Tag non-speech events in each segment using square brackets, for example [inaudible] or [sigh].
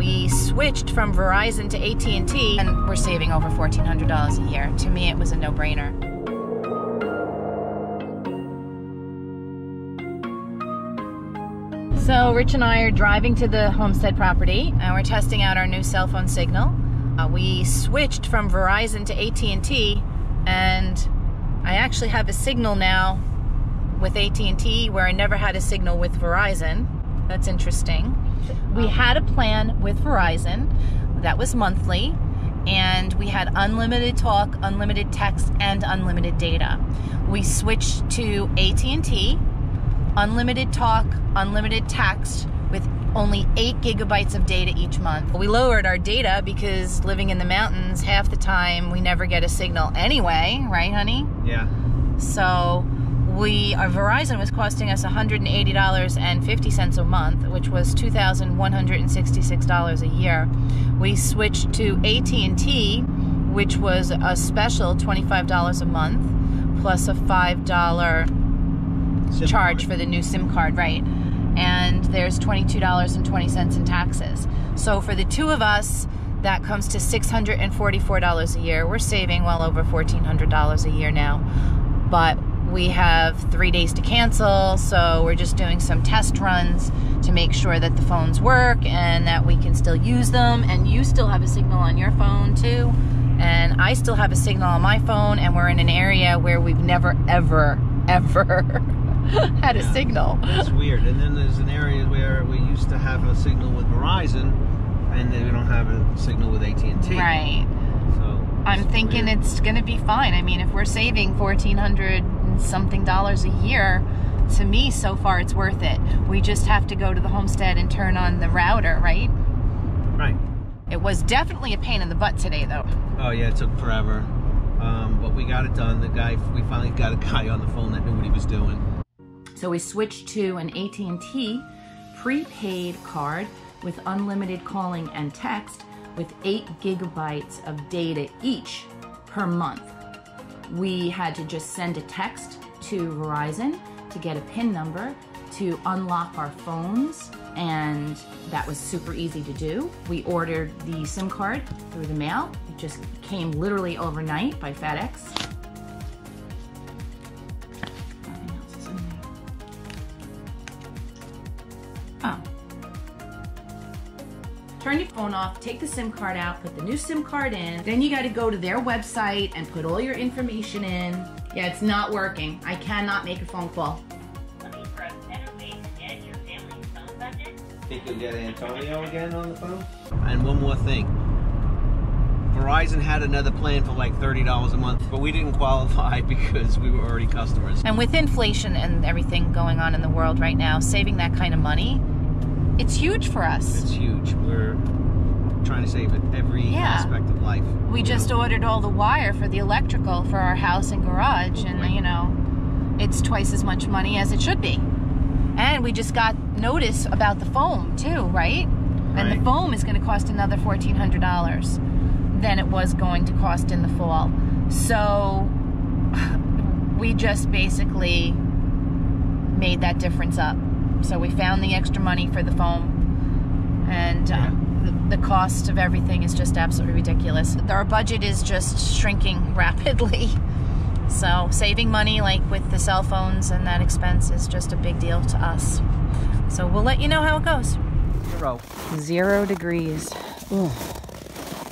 we switched from Verizon to AT&T and we're saving over $1,400 a year. To me, it was a no-brainer. So Rich and I are driving to the homestead property and we're testing out our new cell phone signal. Uh, we switched from Verizon to AT&T and I actually have a signal now with AT&T where I never had a signal with Verizon. That's interesting. We had a plan with Verizon that was monthly and we had unlimited talk, unlimited text and unlimited data. We switched to AT&T unlimited talk, unlimited text with only 8 gigabytes of data each month. We lowered our data because living in the mountains, half the time we never get a signal anyway, right, honey? Yeah. So we our Verizon was costing us $180.50 a month, which was $2,166 a year. We switched to AT&T, which was a special $25 a month plus a $5 Sim charge card. for the new SIM card, right? And there's $22.20 in taxes. So for the two of us, that comes to $644 a year. We're saving well over $1,400 a year now. But we have three days to cancel, so we're just doing some test runs to make sure that the phones work and that we can still use them. And you still have a signal on your phone, too. And I still have a signal on my phone, and we're in an area where we've never, ever, [laughs] ever [laughs] had yeah, a signal. That's weird. And then there's an area where we used to have a signal with Verizon, and then we don't have a signal with AT&T. Right. So I'm thinking weird. it's going to be fine. I mean, if we're saving 1,400 something dollars a year, to me so far it's worth it. We just have to go to the homestead and turn on the router, right? Right. It was definitely a pain in the butt today though. Oh yeah, it took forever. Um, but we got it done. The guy, we finally got a guy on the phone that knew what he was doing. So we switched to an AT&T prepaid card with unlimited calling and text with eight gigabytes of data each per month. We had to just send a text to Verizon to get a PIN number to unlock our phones, and that was super easy to do. We ordered the SIM card through the mail. It just came literally overnight by FedEx. Oh. Turn your phone off, take the SIM card out, put the new SIM card in. Then you got to go to their website and put all your information in. Yeah, it's not working. I cannot make a phone call. Let me press enter page to add your family's phone budget. Think you'll get Antonio again on the phone? And one more thing. Verizon had another plan for like thirty dollars a month, but we didn't qualify [laughs] because we were already customers. And with inflation and everything going on in the world right now, saving that kind of money, it's huge for us. It's huge. We're trying to save it every Yeah. aspect of life. We just ordered all the wire for the electrical for our house and garage, and you know, it's twice as much money as it should be. And we just got notice about the foam too, right? right. And the foam is going to cost another fourteen hundred dollars than it was going to cost in the fall. So [sighs] we just basically made that difference up. So we found the extra money for the foam, and uh, Yeah. the, the cost of everything is just absolutely ridiculous. Our budget is just shrinking [laughs] rapidly. So saving money, like with the cell phones and that expense, is just a big deal to us. So we'll let you know how it goes. Zero. Zero degrees. Ugh.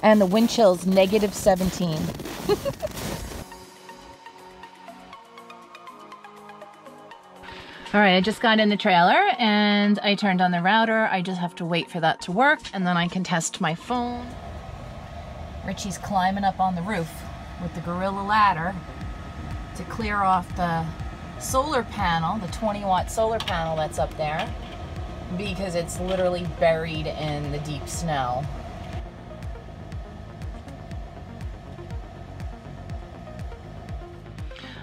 And the wind chill's negative 17. [laughs] All right, I just got in the trailer and I turned on the router. I just have to wait for that to work and then I can test my phone. Richie's climbing up on the roof with the Gorilla ladder to clear off the solar panel, the 20 watt solar panel that's up there, because it's literally buried in the deep snow.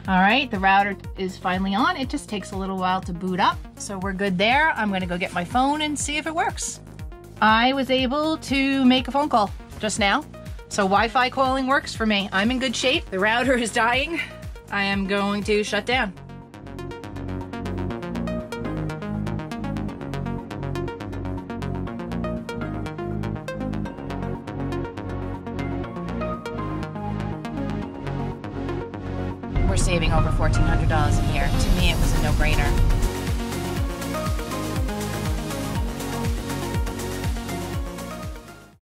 All right, the router is finally on. It just takes a little while to boot up, so we're good there. I'm gonna go get my phone and see if it works. I was able to make a phone call just now, so Wi-Fi calling works for me. I'm in good shape. The router is dying. I am going to shut down. Saving over $1,400 a year. To me, it was a no-brainer.